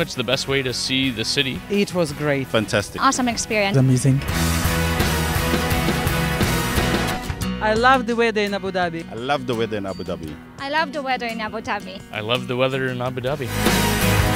much the best way to see the city. It was great. Fantastic. Awesome experience. Amazing. I love the weather in Abu Dhabi. I love the weather in Abu Dhabi. I love the weather in Abu Dhabi. I love the weather in Abu Dhabi.